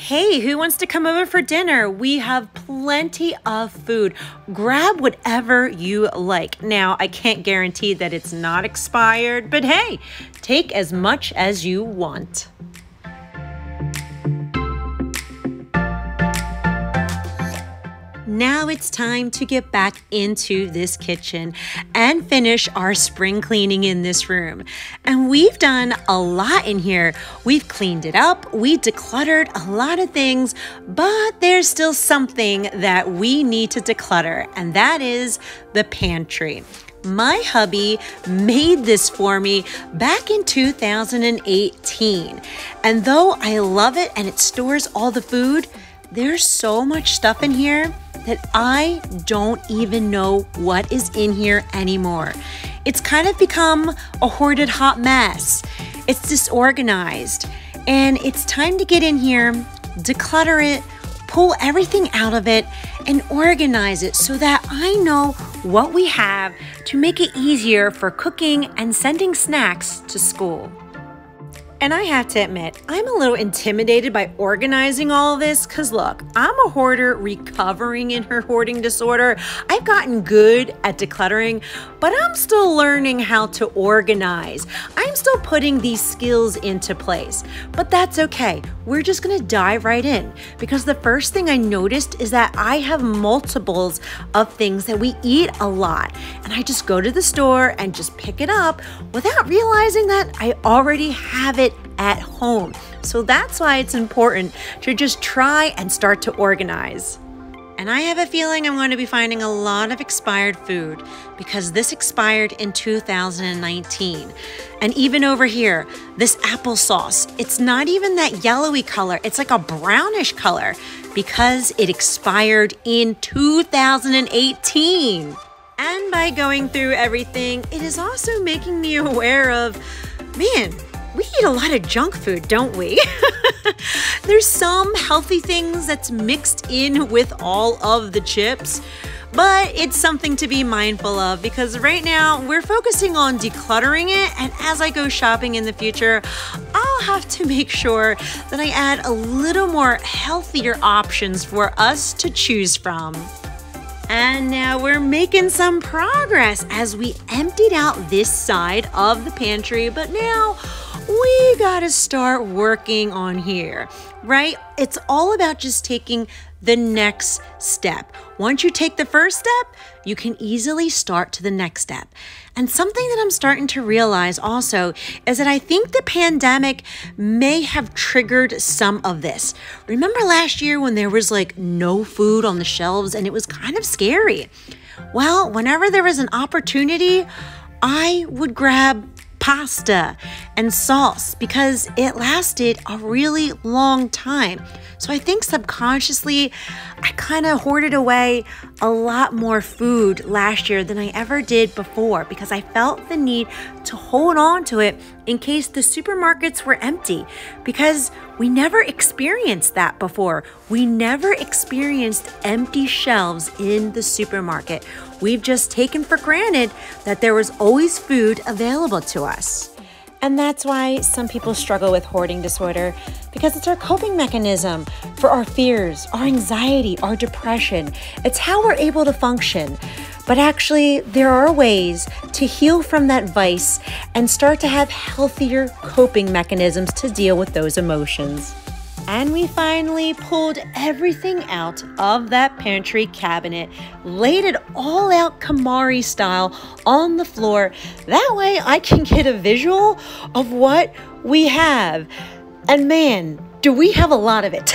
Hey, who wants to come over for dinner? We have plenty of food. Grab whatever you like. Now, I can't guarantee that it's not expired, but hey, take as much as you want. Now it's time to get back into this kitchen and finish our spring cleaning in this room. And we've done a lot in here. We've cleaned it up, we decluttered a lot of things, but there's still something that we need to declutter, and that is the pantry. My hubby made this for me back in 2018. And though I love it and it stores all the food, there's so much stuff in here that I don't even know what is in here anymore. It's kind of become a hoarded hot mess. It's disorganized. And it's time to get in here, declutter it, pull everything out of it, and organize it so that I know what we have to make it easier for cooking and sending snacks to school. And I have to admit, I'm a little intimidated by organizing all this because look, I'm a hoarder recovering in her hoarding disorder. I've gotten good at decluttering, but I'm still learning how to organize. I'm still putting these skills into place, but that's okay. We're just gonna dive right in because the first thing I noticed is that I have multiples of things that we eat a lot. And I just go to the store and just pick it up without realizing that I already have it at home. So that's why it's important to just try and start to organize. And I have a feeling I'm going to be finding a lot of expired food because this expired in 2019. And even over here, this applesauce, it's not even that yellowy color, it's like a brownish color because it expired in 2018. And by going through everything, it is also making me aware of man, we eat a lot of junk food, don't we? There's some healthy things that's mixed in with all of the chips, but it's something to be mindful of because right now we're focusing on decluttering it. And as I go shopping in the future, I'll have to make sure that I add a little more healthier options for us to choose from. And now we're making some progress as we emptied out this side of the pantry, but now we got to start working on here, right? It's all about just taking the next step. Once you take the first step, you can easily start to the next step. And something that I'm starting to realize also is that I think the pandemic may have triggered some of this. Remember last year when there was like no food on the shelves and it was kind of scary? Well, whenever there was an opportunity, I would grab pasta and sauce because it lasted a really long time. So I think subconsciously, I kind of hoarded away a lot more food last year than I ever did before because I felt the need to hold on to it in case the supermarkets were empty because we never experienced that before. We never experienced empty shelves in the supermarket. We've just taken for granted that there was always food available to us. And that's why some people struggle with hoarding disorder because it's our coping mechanism for our fears, our anxiety, our depression. It's how we're able to function. But actually, there are ways to heal from that vice and start to have healthier coping mechanisms to deal with those emotions. And we finally pulled everything out of that pantry cabinet, laid it all out KonMari style on the floor. That way I can get a visual of what we have. And man, do we have a lot of it.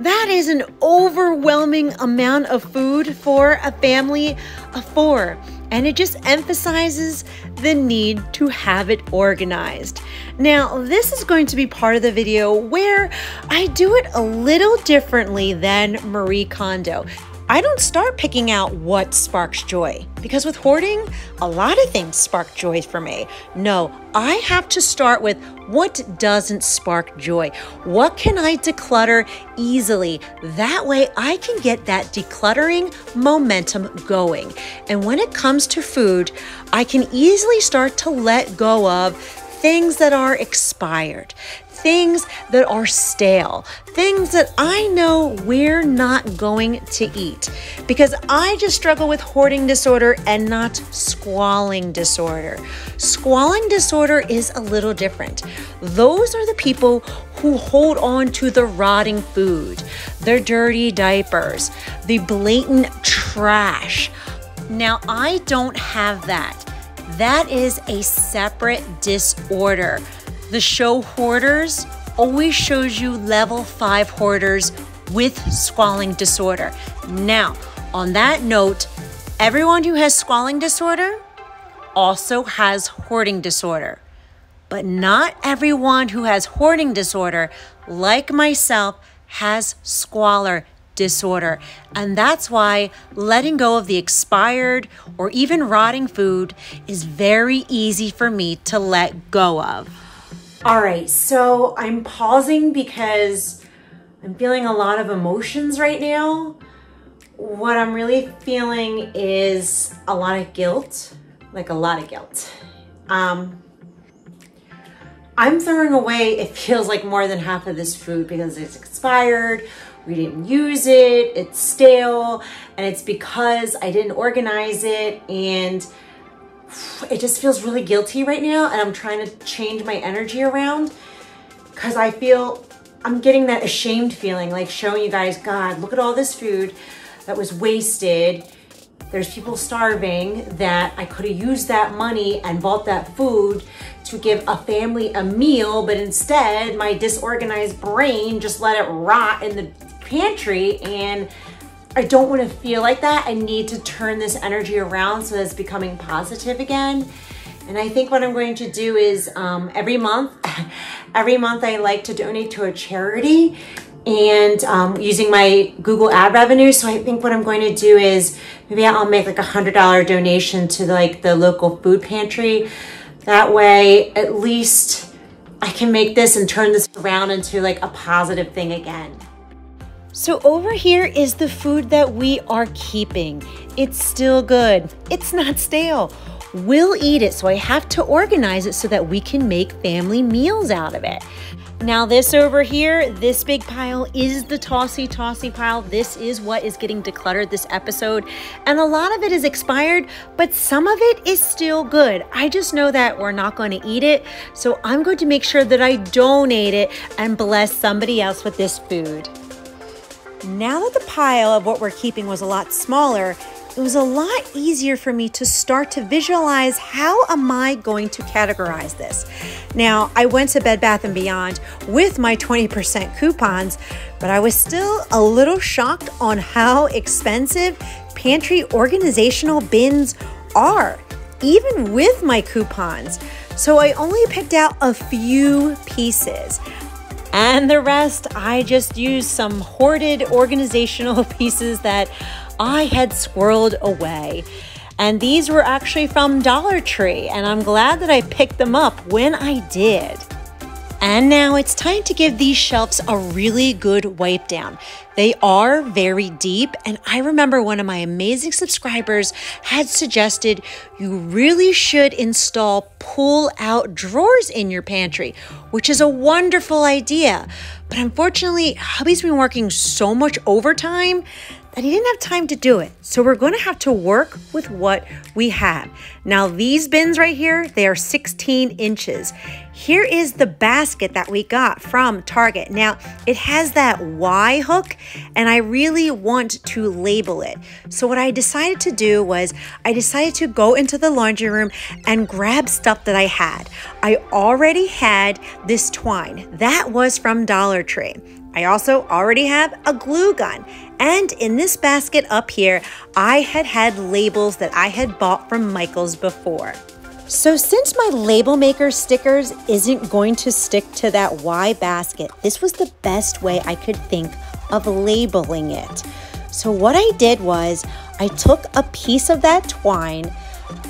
that is an overwhelming amount of food for a family of four and it just emphasizes the need to have it organized. Now, this is going to be part of the video where I do it a little differently than Marie Kondo. I don't start picking out what sparks joy because with hoarding, a lot of things spark joy for me. No, I have to start with what doesn't spark joy. What can I declutter easily? That way I can get that decluttering momentum going. And when it comes to food, I can easily start to let go of things that are expired, things that are stale, things that I know we're not going to eat because I just struggle with hoarding disorder and not squalor disorder. Squalor disorder is a little different. Those are the people who hold on to the rotting food, the dirty diapers, the blatant trash. Now, I don't have that. That is a separate disorder. The show Hoarders always shows you level five hoarders with squalor disorder. Now, on that note, everyone who has squalor disorder also has hoarding disorder. But not everyone who has hoarding disorder, like myself, has squalor disorder. And that's why letting go of the expired or even rotting food is very easy for me to let go of. All right, so I'm pausing because I'm feeling a lot of emotions right now. What I'm really feeling is a lot of guilt, like a lot of guilt. Um, I'm throwing away, it feels like more than half of this food because it's expired we didn't use it, it's stale, and it's because I didn't organize it and it just feels really guilty right now and I'm trying to change my energy around because I feel I'm getting that ashamed feeling like showing you guys, God, look at all this food that was wasted. There's people starving that I could have used that money and bought that food to give a family a meal, but instead my disorganized brain just let it rot in the pantry and I don't want to feel like that. I need to turn this energy around so that it's becoming positive again. And I think what I'm going to do is um, every month, every month I like to donate to a charity and um, using my Google ad revenue. So I think what I'm going to do is maybe I'll make like a hundred dollar donation to like the local food pantry. That way, at least I can make this and turn this around into like a positive thing again. So over here is the food that we are keeping. It's still good. It's not stale. We'll eat it, so I have to organize it so that we can make family meals out of it. Now this over here, this big pile is the tossy tossy pile. This is what is getting decluttered this episode. And a lot of it is expired, but some of it is still good. I just know that we're not going to eat it. So I'm going to make sure that I donate it and bless somebody else with this food. Now that the pile of what we're keeping was a lot smaller, it was a lot easier for me to start to visualize how am I going to categorize this. Now, I went to Bed Bath & Beyond with my 20% coupons, but I was still a little shocked on how expensive pantry organizational bins are, even with my coupons. So I only picked out a few pieces. And the rest, I just used some hoarded organizational pieces that I had squirreled away. And these were actually from Dollar Tree, and I'm glad that I picked them up when I did. And now it's time to give these shelves a really good wipe down. They are very deep, and I remember one of my amazing subscribers had suggested you really should install pull out drawers in your pantry, which is a wonderful idea. But unfortunately, hubby's been working so much overtime that he didn't have time to do it. So we're going to have to work with what we have. Now these bins right here, they are 16 inches. Here is the basket that we got from Target. Now it has that Y hook and I really want to label it. So what I decided to do was I decided to go into the laundry room and grab stuff that I had. I already had this twine. That was from Dollar Tree. I also already have a glue gun. And in this basket up here, I had had labels that I had bought from Michaels before. So since my label maker stickers isn't going to stick to that Y basket, this was the best way I could think of labeling it. So what I did was I took a piece of that twine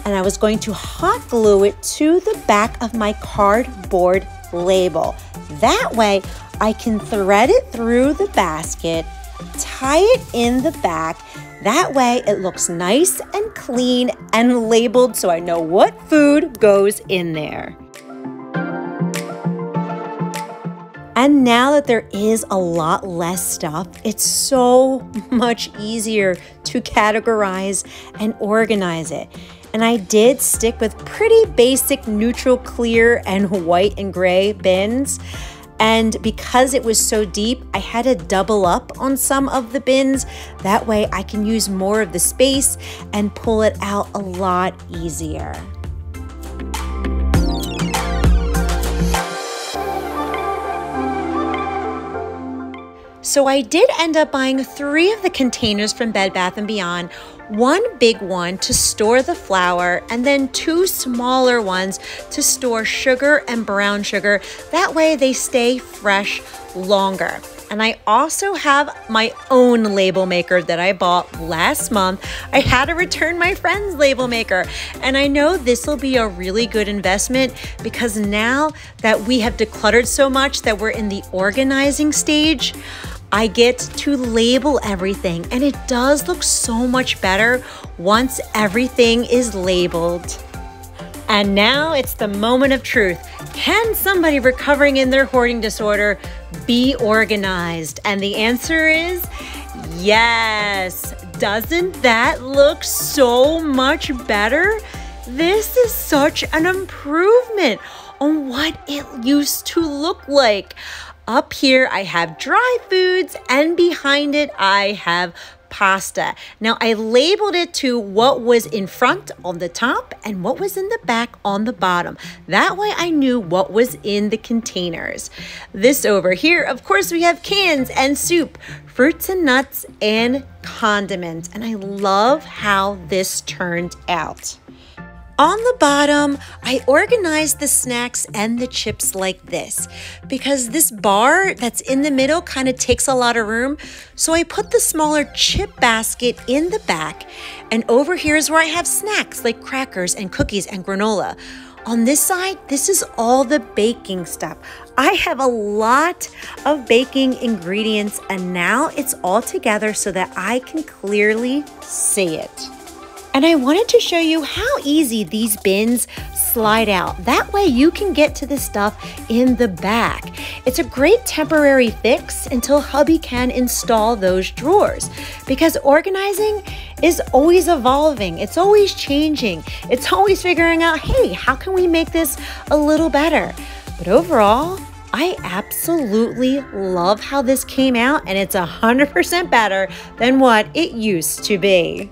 and I was going to hot glue it to the back of my cardboard label. That way I can thread it through the basket, tie it in the back. That way it looks nice and clean and labeled so I know what food goes in there. And now that there is a lot less stuff, it's so much easier to categorize and organize it. And I did stick with pretty basic neutral, clear, and white and gray bins. And because it was so deep, I had to double up on some of the bins. That way I can use more of the space and pull it out a lot easier. So I did end up buying three of the containers from Bed Bath & Beyond, one big one to store the flour, and then two smaller ones to store sugar and brown sugar. That way they stay fresh longer. And I also have my own label maker that I bought last month. I had to return my friend's label maker. And I know this will be a really good investment because now that we have decluttered so much that we're in the organizing stage, I get to label everything, and it does look so much better once everything is labeled. And now it's the moment of truth. Can somebody recovering in their hoarding disorder be organized? And the answer is yes. Doesn't that look so much better? This is such an improvement on what it used to look like. Up here, I have dry foods, and behind it, I have pasta. Now, I labeled it to what was in front on the top and what was in the back on the bottom. That way, I knew what was in the containers. This over here, of course, we have cans and soup, fruits and nuts, and condiments. And I love how this turned out. On the bottom, I organized the snacks and the chips like this because this bar that's in the middle kind of takes a lot of room. So I put the smaller chip basket in the back and over here is where I have snacks like crackers and cookies and granola. On this side, this is all the baking stuff. I have a lot of baking ingredients and now it's all together so that I can clearly see it. And I wanted to show you how easy these bins slide out. That way you can get to the stuff in the back. It's a great temporary fix until hubby can install those drawers because organizing is always evolving. It's always changing. It's always figuring out, hey, how can we make this a little better? But overall, I absolutely love how this came out and it's 100% better than what it used to be.